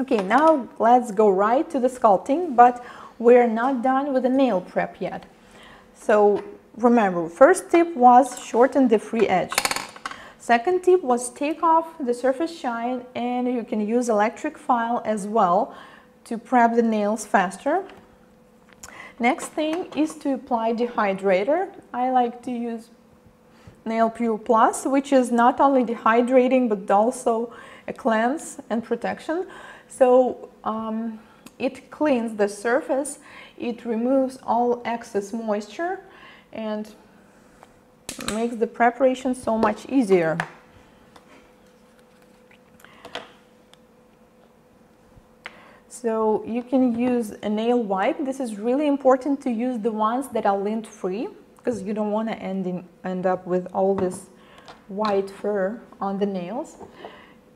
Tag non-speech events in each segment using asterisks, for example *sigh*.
Okay, now let's go right to the sculpting, but we're not done with the nail prep yet. So remember, first tip was shorten the free edge. Second tip was take off the surface shine and you can use electric file as well to prep the nails faster. Next thing is to apply dehydrator. I like to use Nail Pure Plus, which is not only dehydrating but also a cleanse and protection. So um, it cleans the surface, it removes all excess moisture and makes the preparation so much easier. So you can use a nail wipe. This is really important to use the ones that are lint free because you don't want to end, end up with all this white fur on the nails.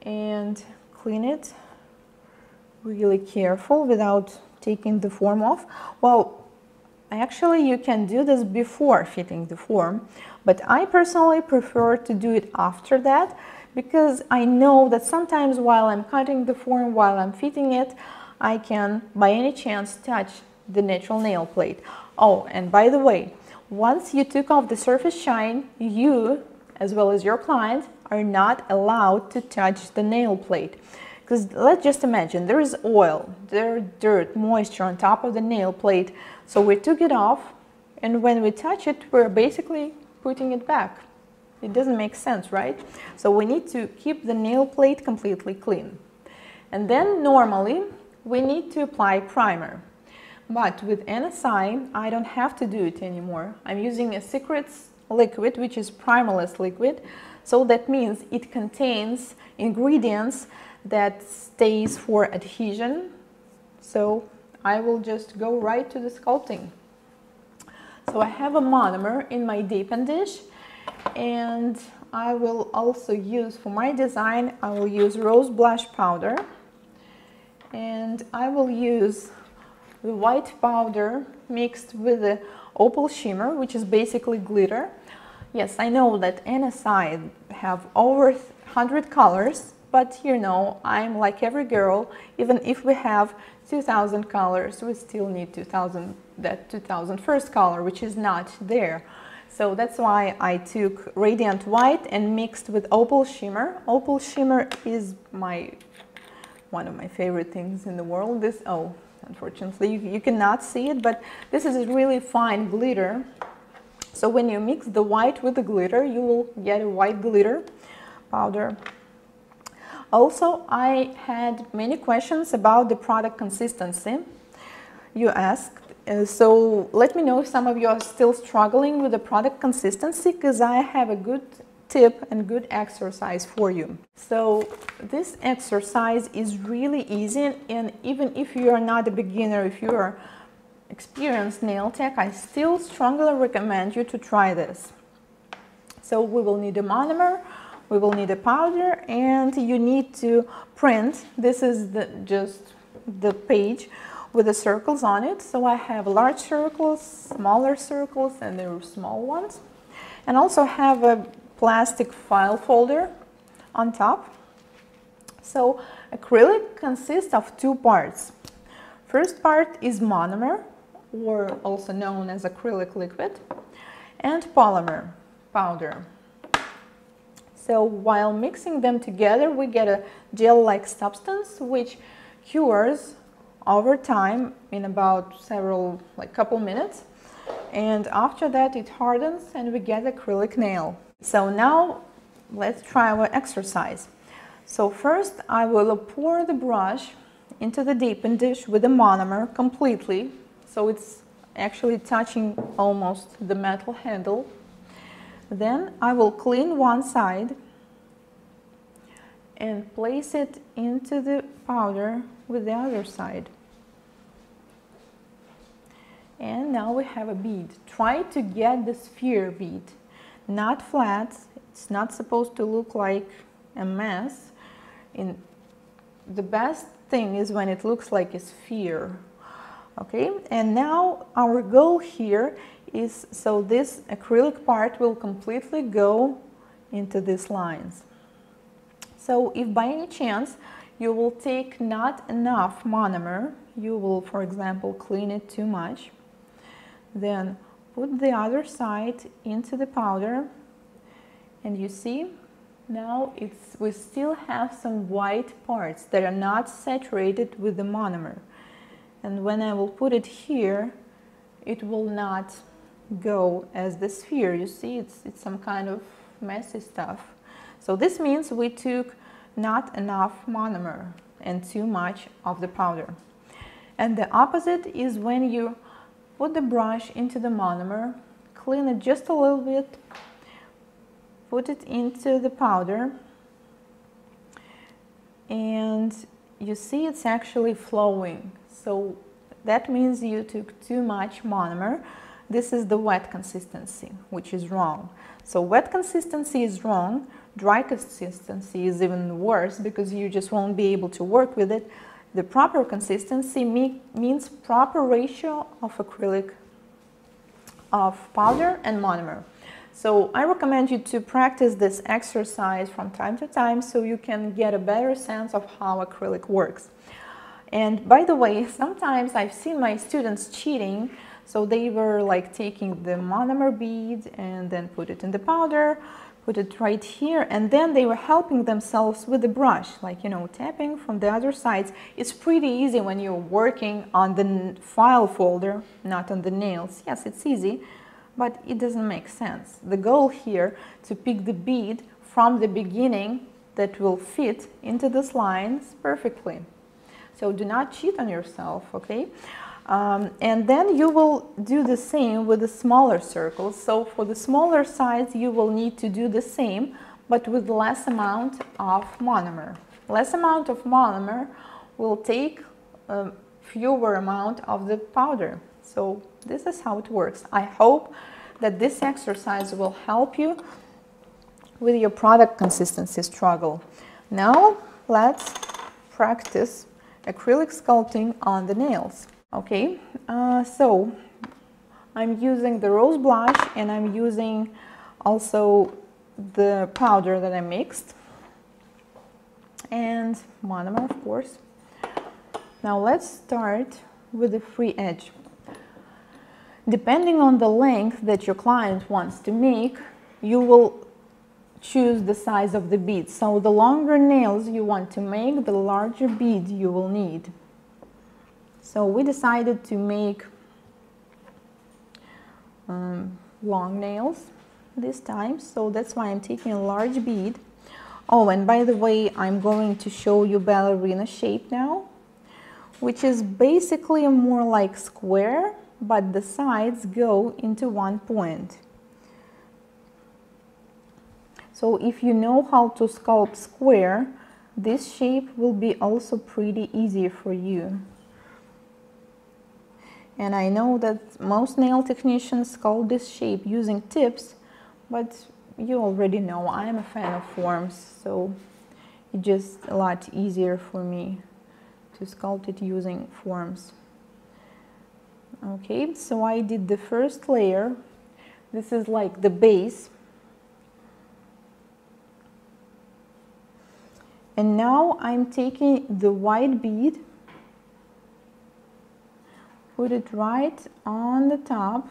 And clean it really careful without taking the form off. Well, actually you can do this before fitting the form, but I personally prefer to do it after that because I know that sometimes while I'm cutting the form, while I'm fitting it, I can by any chance touch the natural nail plate. Oh, and by the way, once you took off the surface shine, you, as well as your client, are not allowed to touch the nail plate. Because let's just imagine there is oil, there dirt, moisture on top of the nail plate. So we took it off and when we touch it, we're basically putting it back. It doesn't make sense, right? So we need to keep the nail plate completely clean. And then normally we need to apply primer. But with NSI, I don't have to do it anymore. I'm using a Secrets liquid, which is primerless liquid. So that means it contains ingredients that stays for adhesion. So I will just go right to the sculpting. So I have a monomer in my dappen dish and I will also use, for my design, I will use rose blush powder and I will use the white powder mixed with the opal shimmer, which is basically glitter. Yes, I know that NSI have over 100 colors, but you know, I'm like every girl, even if we have 2000 colors, we still need 2000, that 2000 first color, which is not there. So that's why I took Radiant White and mixed with Opal Shimmer. Opal Shimmer is my one of my favorite things in the world. This, oh, unfortunately, you, you cannot see it, but this is a really fine glitter. So when you mix the white with the glitter, you will get a white glitter powder. Also, I had many questions about the product consistency you asked. Uh, so let me know if some of you are still struggling with the product consistency because I have a good tip and good exercise for you. So this exercise is really easy and even if you are not a beginner, if you are experienced nail tech, I still strongly recommend you to try this. So we will need a monomer, we will need a powder and you need to print. This is the, just the page with the circles on it. So I have large circles, smaller circles, and there are small ones. And also have a plastic file folder on top. So acrylic consists of two parts. First part is monomer, or also known as acrylic liquid, and polymer powder. So while mixing them together, we get a gel-like substance which cures over time in about several, like couple minutes. And after that it hardens and we get acrylic nail. So now let's try our exercise. So first I will pour the brush into the dappen dish with the monomer completely. So it's actually touching almost the metal handle then I will clean one side and place it into the powder with the other side. And now we have a bead. Try to get the sphere bead, not flat. It's not supposed to look like a mess. In the best thing is when it looks like a sphere. Okay, and now our goal here is so this acrylic part will completely go into these lines. So if by any chance you will take not enough monomer. You will, for example, clean it too much. Then put the other side into the powder and you see now it's we still have some white parts that are not saturated with the monomer and when I will put it here it will not go as the sphere you see it's, it's some kind of messy stuff so this means we took not enough monomer and too much of the powder. And the opposite is when you put the brush into the monomer clean it just a little bit put it into the powder and you see it's actually flowing. So that means you took too much monomer. This is the wet consistency which is wrong. So wet consistency is wrong dry consistency is even worse because you just won't be able to work with it the proper consistency me means proper ratio of acrylic of powder and monomer so I recommend you to practice this exercise from time to time so you can get a better sense of how acrylic works. And by the way, *laughs* sometimes I've seen my students cheating. So they were like taking the monomer bead and then put it in the powder, put it right here, and then they were helping themselves with the brush, like, you know, tapping from the other sides. It's pretty easy when you're working on the file folder, not on the nails. Yes, it's easy but it doesn't make sense. The goal here to pick the bead from the beginning that will fit into this lines perfectly. So do not cheat on yourself, okay? Um, and then you will do the same with the smaller circles. So for the smaller size, you will need to do the same, but with less amount of monomer. Less amount of monomer will take a fewer amount of the powder. So this is how it works. I hope that this exercise will help you with your product consistency struggle. Now let's practice acrylic sculpting on the nails. Okay, uh, so I'm using the rose blush and I'm using also the powder that I mixed and monomer of course. Now let's start with the free edge. Depending on the length that your client wants to make, you will choose the size of the bead. So the longer nails you want to make, the larger bead you will need. So we decided to make um, long nails this time. So that's why I'm taking a large bead. Oh, and by the way, I'm going to show you ballerina shape now, which is basically more like square but the sides go into one point. So if you know how to sculpt square, this shape will be also pretty easy for you. And I know that most nail technicians sculpt this shape using tips, but you already know I am a fan of forms, so it's just a lot easier for me to sculpt it using forms okay so I did the first layer. This is like the base. And now I'm taking the white bead put it right on the top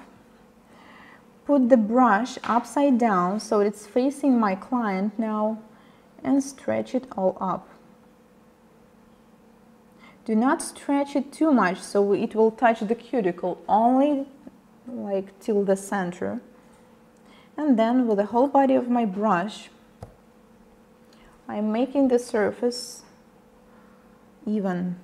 put the brush upside down so it's facing my client now and stretch it all up do not stretch it too much so it will touch the cuticle, only like till the center. And then with the whole body of my brush, I'm making the surface even.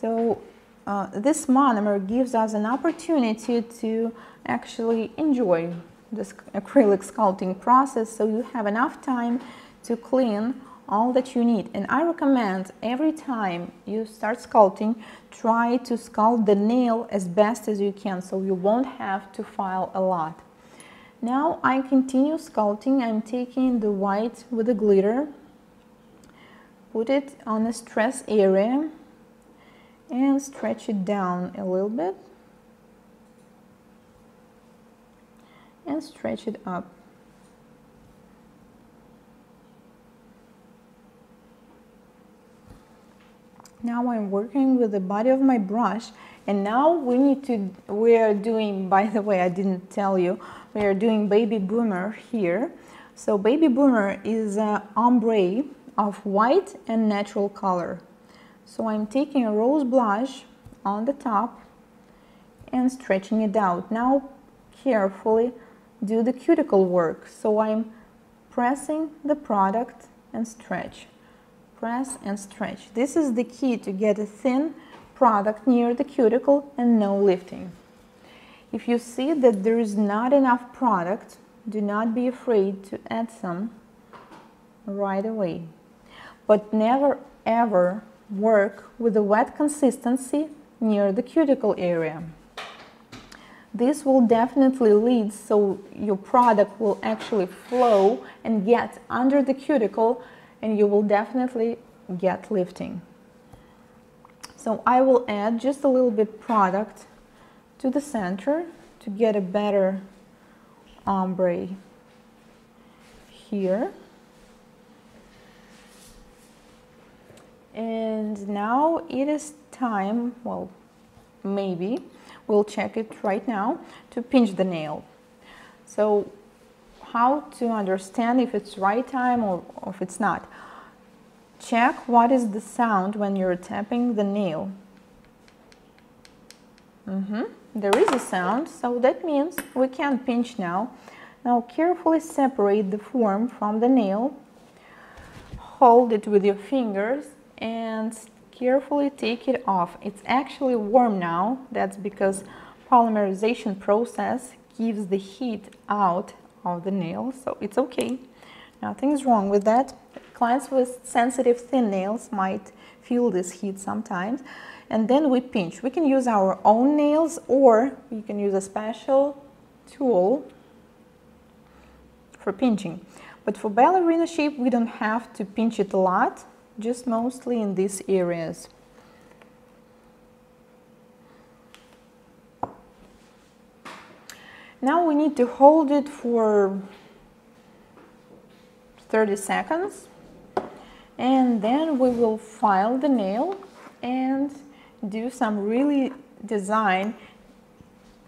So uh, this monomer gives us an opportunity to actually enjoy this acrylic sculpting process. So you have enough time to clean all that you need. And I recommend every time you start sculpting try to sculpt the nail as best as you can so you won't have to file a lot. Now I continue sculpting. I'm taking the white with the glitter put it on the stress area and stretch it down a little bit. And stretch it up. Now I'm working with the body of my brush and now we need to we are doing by the way I didn't tell you we are doing baby boomer here. So baby boomer is a ombre of white and natural color. So I'm taking a rose blush on the top and stretching it out. Now carefully do the cuticle work. So I'm pressing the product and stretch. Press and stretch. This is the key to get a thin product near the cuticle and no lifting. If you see that there is not enough product, do not be afraid to add some right away. But never ever work with a wet consistency near the cuticle area. This will definitely lead so your product will actually flow and get under the cuticle and you will definitely get lifting. So I will add just a little bit product to the center to get a better ombre here. And now it is time, well, maybe, we'll check it right now, to pinch the nail. So how to understand if it's right time or, or if it's not. Check what is the sound when you're tapping the nail. Mm -hmm. There is a sound, so that means we can pinch now. Now carefully separate the form from the nail. Hold it with your fingers and carefully take it off. It's actually warm now. That's because polymerization process gives the heat out of the nail, so it's okay. Nothing's wrong with that. Clients with sensitive thin nails might feel this heat sometimes. And then we pinch. We can use our own nails or we can use a special tool for pinching. But for ballerina shape, we don't have to pinch it a lot, just mostly in these areas. Now we need to hold it for 30 seconds and then we will file the nail and do some really design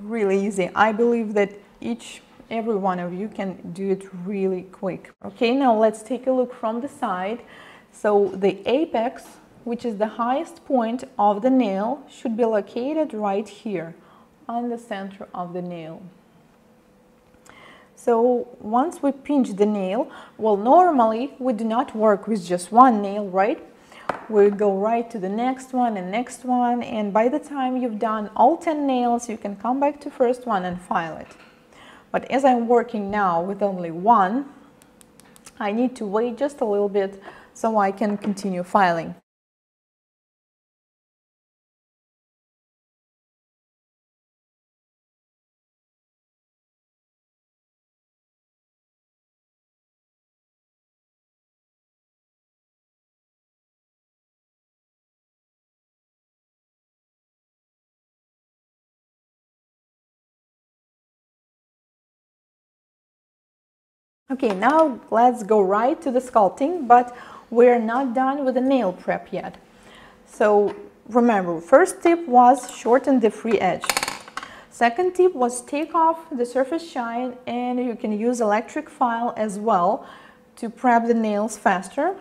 really easy. I believe that each every one of you can do it really quick. Okay now let's take a look from the side so the apex which is the highest point of the nail should be located right here on the center of the nail so once we pinch the nail, well, normally we do not work with just one nail, right? We go right to the next one and next one. And by the time you've done all 10 nails, you can come back to first one and file it. But as I'm working now with only one, I need to wait just a little bit so I can continue filing. Okay, now let's go right to the sculpting, but we're not done with the nail prep yet. So remember, first tip was shorten the free edge. Second tip was take off the surface shine and you can use electric file as well to prep the nails faster.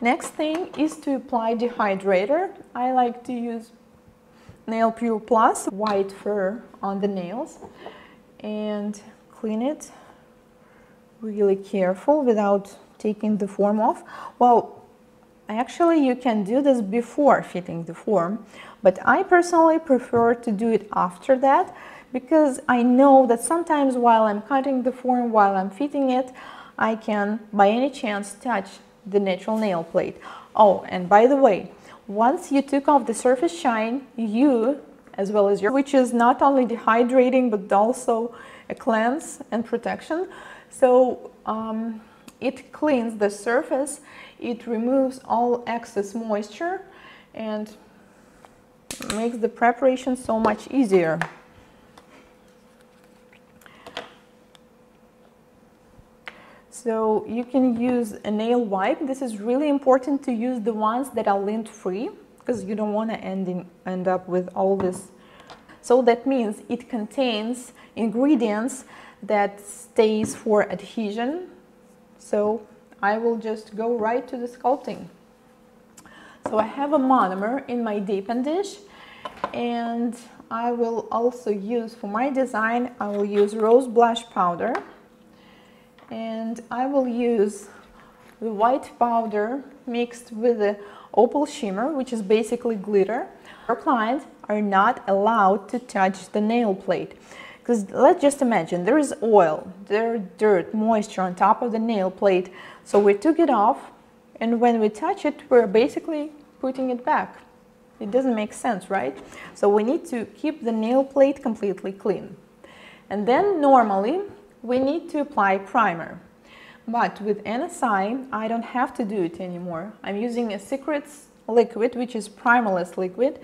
Next thing is to apply dehydrator. I like to use Nail Pure Plus white fur on the nails and clean it really careful without taking the form off. Well, actually you can do this before fitting the form, but I personally prefer to do it after that because I know that sometimes while I'm cutting the form, while I'm fitting it, I can by any chance touch the natural nail plate. Oh, and by the way, once you took off the surface shine, you, as well as your, which is not only dehydrating but also a cleanse and protection, so um, it cleans the surface, it removes all excess moisture and makes the preparation so much easier. So you can use a nail wipe. This is really important to use the ones that are lint free because you don't want to end, in, end up with all this. So that means it contains ingredients that stays for adhesion. So I will just go right to the sculpting. So I have a monomer in my dappen dish and I will also use for my design, I will use rose blush powder and I will use the white powder mixed with the opal shimmer, which is basically glitter. Our clients are not allowed to touch the nail plate because let's just imagine there is oil, there dirt, moisture on top of the nail plate. So we took it off and when we touch it, we're basically putting it back. It doesn't make sense, right? So we need to keep the nail plate completely clean. And then normally we need to apply primer. But with NSI, I don't have to do it anymore. I'm using a Secrets liquid, which is primerless liquid.